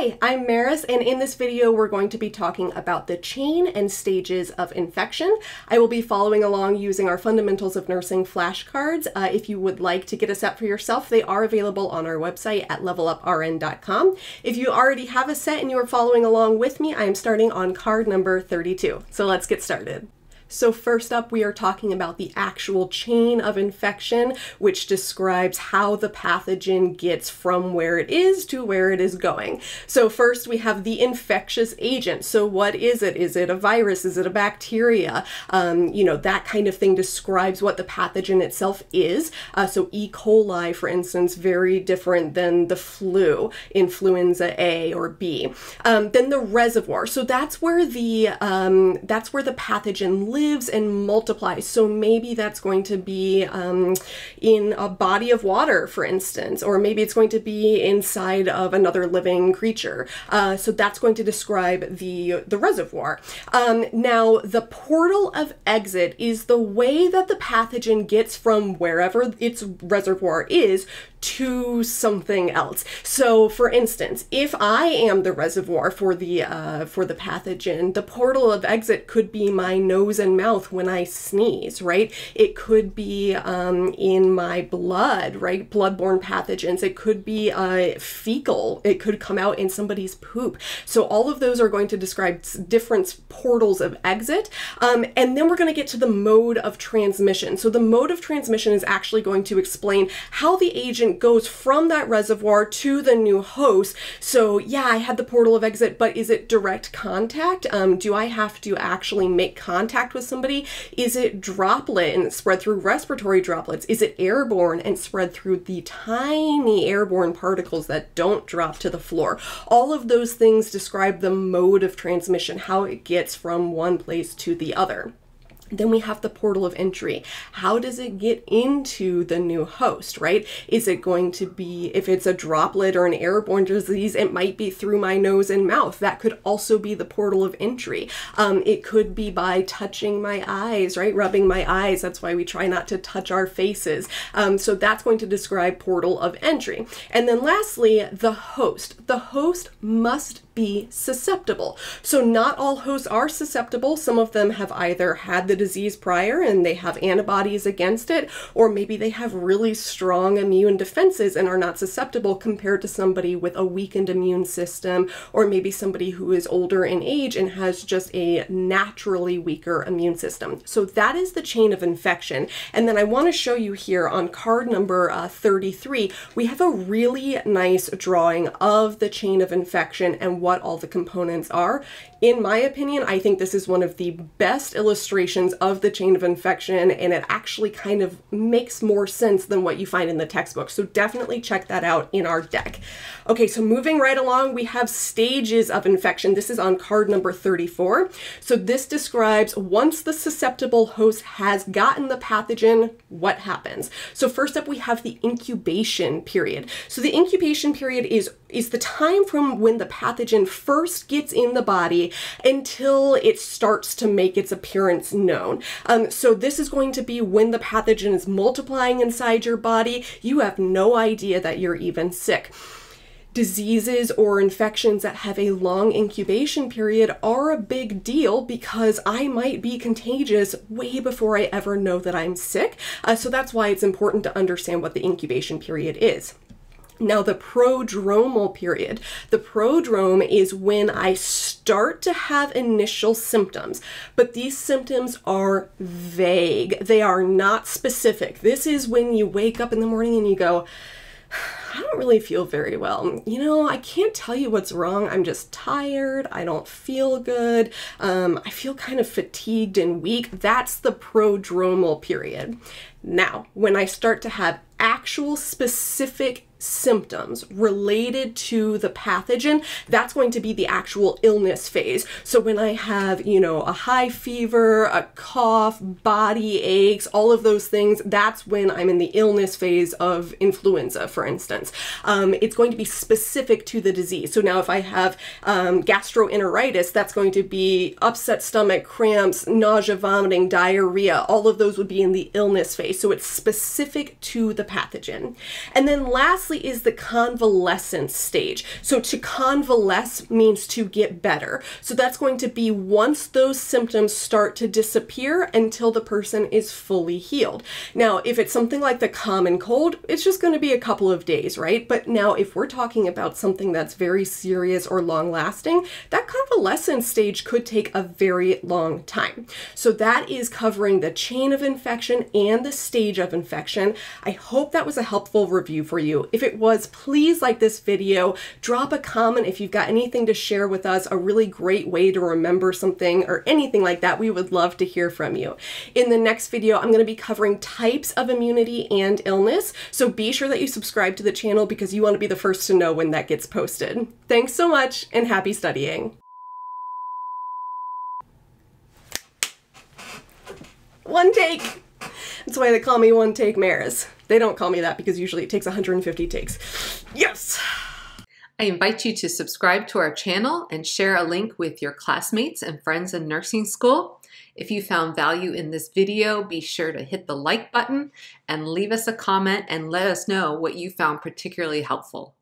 Hi, I'm Meris, and in this video we're going to be talking about the chain and stages of infection. I will be following along using our Fundamentals of Nursing flashcards. Uh, if you would like to get a set for yourself, they are available on our website at leveluprn.com. If you already have a set and you are following along with me, I am starting on card number 32. So let's get started. So first up, we are talking about the actual chain of infection, which describes how the pathogen gets from where it is to where it is going. So first we have the infectious agent. So what is it? Is it a virus? Is it a bacteria? Um, you know, that kind of thing describes what the pathogen itself is. Uh, so E. coli, for instance, very different than the flu, influenza A or B. Um, then the reservoir. So that's where the um, that's where the pathogen lives lives and multiplies. So maybe that's going to be um, in a body of water, for instance, or maybe it's going to be inside of another living creature. Uh, so that's going to describe the, the reservoir. Um, now, the portal of exit is the way that the pathogen gets from wherever its reservoir is to something else. So, for instance, if I am the reservoir for the uh, for the pathogen, the portal of exit could be my nose and mouth when I sneeze, right? It could be um, in my blood, right? Bloodborne pathogens. It could be uh, fecal. It could come out in somebody's poop. So all of those are going to describe different portals of exit, um, and then we're going to get to the mode of transmission. So the mode of transmission is actually going to explain how the agent goes from that reservoir to the new host. So yeah, I had the portal of exit, but is it direct contact? Um, do I have to actually make contact with somebody? Is it droplet and spread through respiratory droplets? Is it airborne and spread through the tiny airborne particles that don't drop to the floor? All of those things describe the mode of transmission, how it gets from one place to the other. Then we have the portal of entry. How does it get into the new host, right? Is it going to be, if it's a droplet or an airborne disease, it might be through my nose and mouth. That could also be the portal of entry. Um, it could be by touching my eyes, right? Rubbing my eyes. That's why we try not to touch our faces. Um, so that's going to describe portal of entry. And then lastly, the host. The host must be susceptible. So not all hosts are susceptible. Some of them have either had the disease prior and they have antibodies against it, or maybe they have really strong immune defenses and are not susceptible compared to somebody with a weakened immune system, or maybe somebody who is older in age and has just a naturally weaker immune system. So that is the chain of infection. And then I want to show you here on card number uh, 33, we have a really nice drawing of the chain of infection and what all the components are. In my opinion, I think this is one of the best illustrations of the chain of infection, and it actually kind of makes more sense than what you find in the textbook. So definitely check that out in our deck. Okay, so moving right along, we have stages of infection. This is on card number 34. So this describes once the susceptible host has gotten the pathogen, what happens? So first up, we have the incubation period. So the incubation period is, is the time from when the pathogen first gets in the body until it starts to make its appearance known. Um, so this is going to be when the pathogen is multiplying inside your body. You have no idea that you're even sick diseases or infections that have a long incubation period are a big deal because I might be contagious way before I ever know that I'm sick. Uh, so that's why it's important to understand what the incubation period is. Now, the prodromal period. The prodrome is when I to have initial symptoms, but these symptoms are vague. They are not specific. This is when you wake up in the morning and you go, I don't really feel very well. You know, I can't tell you what's wrong. I'm just tired. I don't feel good. Um, I feel kind of fatigued and weak. That's the prodromal period. Now, when I start to have actual specific symptoms related to the pathogen, that's going to be the actual illness phase. So when I have, you know, a high fever, a cough, body aches, all of those things, that's when I'm in the illness phase of influenza, for instance. Um, it's going to be specific to the disease. So now if I have um, gastroenteritis, that's going to be upset stomach, cramps, nausea, vomiting, diarrhea, all of those would be in the illness phase. So it's specific to the pathogen. And then lastly is the convalescence stage. So to convalesce means to get better. So that's going to be once those symptoms start to disappear until the person is fully healed. Now, if it's something like the common cold, it's just going to be a couple of days, right? But now if we're talking about something that's very serious or long lasting, that convalescence stage could take a very long time. So that is covering the chain of infection and the stage of infection. I hope that was a helpful review for you. If it was, please like this video, drop a comment if you've got anything to share with us, a really great way to remember something or anything like that. We would love to hear from you. In the next video, I'm going to be covering types of immunity and illness. So be sure that you subscribe to the channel because you want to be the first to know when that gets posted. Thanks so much and happy studying. One take. That's why they call me One Take Meris. They don't call me that because usually it takes 150 takes. Yes! I invite you to subscribe to our channel and share a link with your classmates and friends in nursing school. If you found value in this video, be sure to hit the like button and leave us a comment and let us know what you found particularly helpful.